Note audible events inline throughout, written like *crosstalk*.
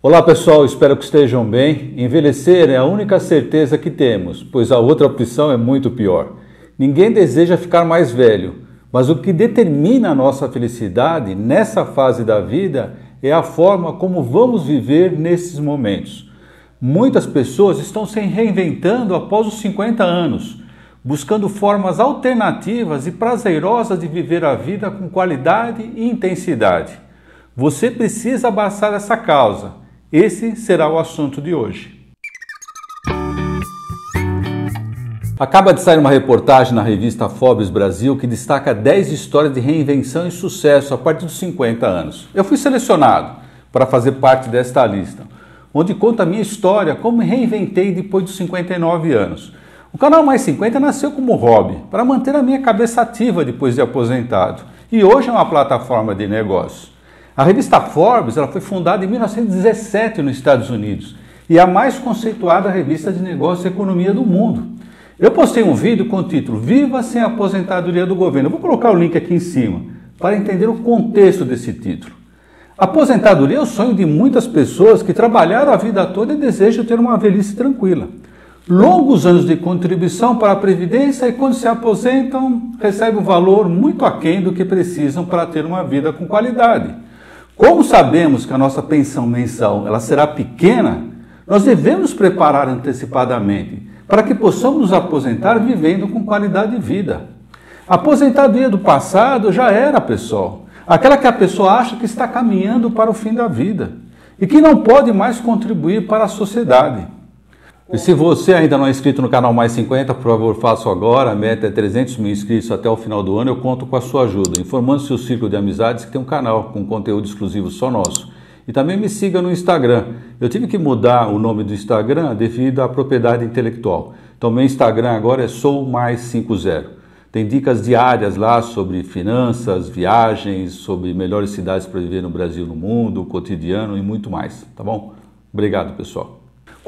Olá pessoal, espero que estejam bem. Envelhecer é a única certeza que temos, pois a outra opção é muito pior. Ninguém deseja ficar mais velho, mas o que determina a nossa felicidade nessa fase da vida é a forma como vamos viver nesses momentos. Muitas pessoas estão se reinventando após os 50 anos, buscando formas alternativas e prazerosas de viver a vida com qualidade e intensidade. Você precisa abraçar essa causa esse será o assunto de hoje. Acaba de sair uma reportagem na revista Forbes Brasil que destaca 10 histórias de reinvenção e sucesso a partir dos 50 anos. Eu fui selecionado para fazer parte desta lista, onde conta a minha história, como me reinventei depois dos 59 anos. O canal Mais 50 nasceu como hobby, para manter a minha cabeça ativa depois de aposentado, e hoje é uma plataforma de negócio. A revista Forbes ela foi fundada em 1917 nos Estados Unidos e é a mais conceituada revista de negócios e economia do mundo. Eu postei um vídeo com o título Viva sem aposentadoria do governo. Eu vou colocar o link aqui em cima para entender o contexto desse título. Aposentadoria é o sonho de muitas pessoas que trabalharam a vida toda e desejam ter uma velhice tranquila. Longos anos de contribuição para a Previdência e quando se aposentam, recebem um valor muito aquém do que precisam para ter uma vida com qualidade. Como sabemos que a nossa pensão mensal ela será pequena, nós devemos preparar antecipadamente para que possamos nos aposentar vivendo com qualidade de vida. A aposentadoria do passado já era, pessoal, aquela que a pessoa acha que está caminhando para o fim da vida e que não pode mais contribuir para a sociedade. E se você ainda não é inscrito no canal Mais 50, por favor, faça agora. A meta é 300 mil inscritos até o final do ano. Eu conto com a sua ajuda, informando seu círculo de amizades que tem um canal com conteúdo exclusivo só nosso. E também me siga no Instagram. Eu tive que mudar o nome do Instagram devido à propriedade intelectual. Então, meu Instagram agora é Sou Mais 50. Tem dicas diárias lá sobre finanças, viagens, sobre melhores cidades para viver no Brasil, no mundo, cotidiano e muito mais. Tá bom? Obrigado, pessoal.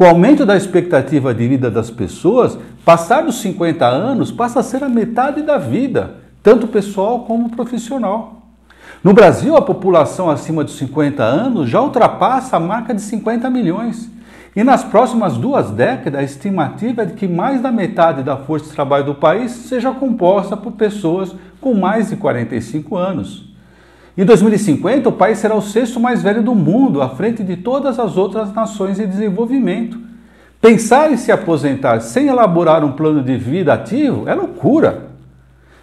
Com o aumento da expectativa de vida das pessoas, passar dos 50 anos passa a ser a metade da vida, tanto pessoal como profissional. No Brasil, a população acima de 50 anos já ultrapassa a marca de 50 milhões. E nas próximas duas décadas, a estimativa é de que mais da metade da força de trabalho do país seja composta por pessoas com mais de 45 anos. Em 2050, o país será o sexto mais velho do mundo, à frente de todas as outras nações em desenvolvimento. Pensar em se aposentar sem elaborar um plano de vida ativo é loucura.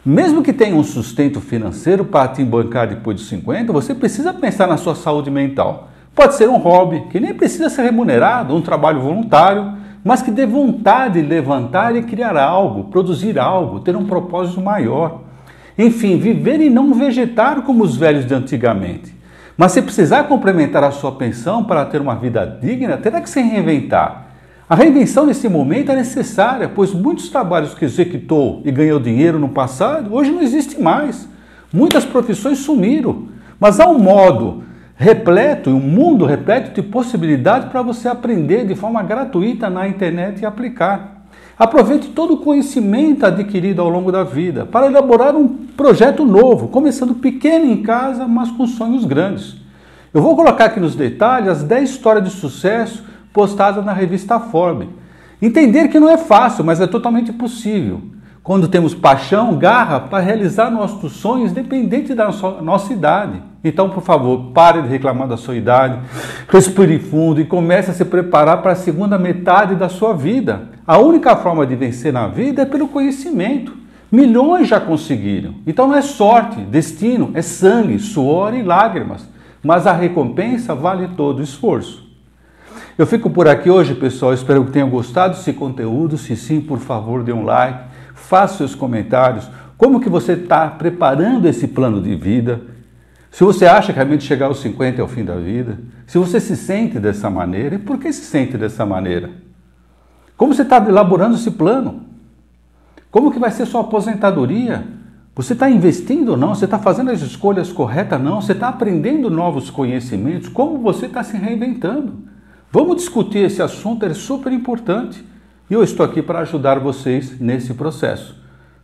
Mesmo que tenha um sustento financeiro para te bancar depois de 50, você precisa pensar na sua saúde mental. Pode ser um hobby, que nem precisa ser remunerado, um trabalho voluntário, mas que dê vontade de levantar e criar algo, produzir algo, ter um propósito maior. Enfim, viver e não vegetar como os velhos de antigamente. Mas se precisar complementar a sua pensão para ter uma vida digna, terá que se reinventar. A reinvenção nesse momento é necessária, pois muitos trabalhos que executou e ganhou dinheiro no passado, hoje não existem mais. Muitas profissões sumiram, mas há um modo repleto, um mundo repleto de possibilidades para você aprender de forma gratuita na internet e aplicar. Aproveite todo o conhecimento adquirido ao longo da vida para elaborar um projeto novo, começando pequeno em casa, mas com sonhos grandes. Eu vou colocar aqui nos detalhes as 10 histórias de sucesso postadas na revista Forbes. Entender que não é fácil, mas é totalmente possível. Quando temos paixão, garra para realizar nossos sonhos, independente da nossa idade. Então, por favor, pare de reclamar da sua idade, respire fundo e comece a se preparar para a segunda metade da sua vida. A única forma de vencer na vida é pelo conhecimento. Milhões já conseguiram. Então não é sorte, destino, é sangue, suor e lágrimas. Mas a recompensa vale todo o esforço. Eu fico por aqui hoje, pessoal. Espero que tenham gostado desse conteúdo. Se sim, por favor, dê um like, faça seus comentários. Como que você está preparando esse plano de vida? Se você acha que realmente chegar aos 50 é o fim da vida, se você se sente dessa maneira, e por que se sente dessa maneira? Como você está elaborando esse plano? Como que vai ser sua aposentadoria? Você está investindo ou não? Você está fazendo as escolhas corretas não? Você está aprendendo novos conhecimentos? Como você está se reinventando? Vamos discutir esse assunto, é super importante. E eu estou aqui para ajudar vocês nesse processo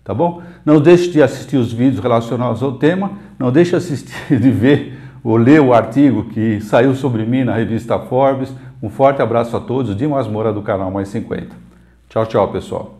tá bom? Não deixe de assistir os vídeos relacionados ao tema, não deixe assistir, *laughs* de ver ou ler o artigo que saiu sobre mim na revista Forbes. Um forte abraço a todos, Dimas Moura do canal Mais 50. Tchau, tchau, pessoal.